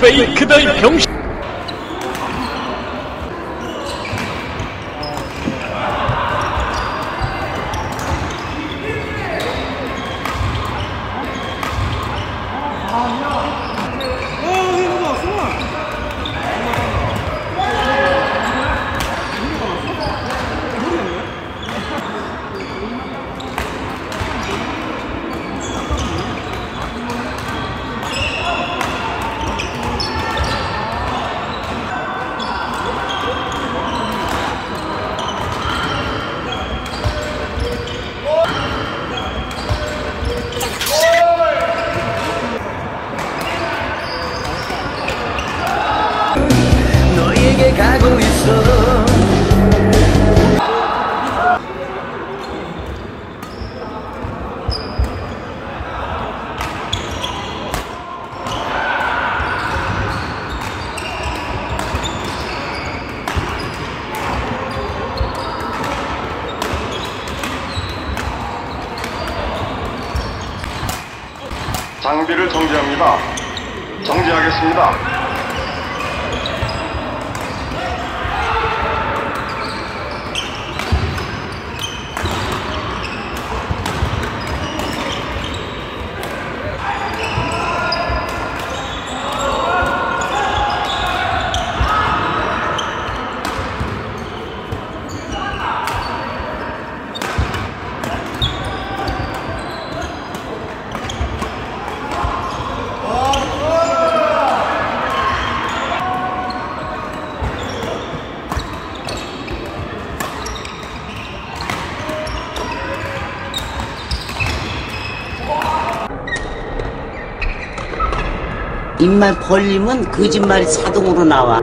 페이크다 이 병신. 너 장비를 정지합니다. 정지하겠습니다. 입만 벌리면 거짓말이 자동으로 나와.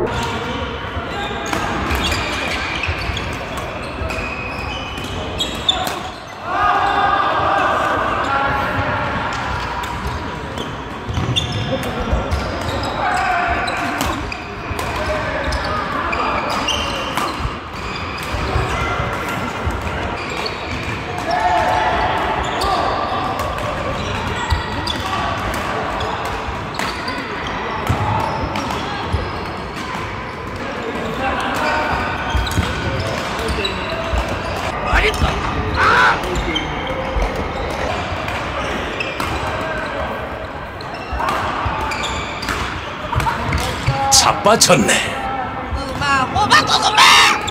빠쳤네. 꼬마 꼬마 꼬마!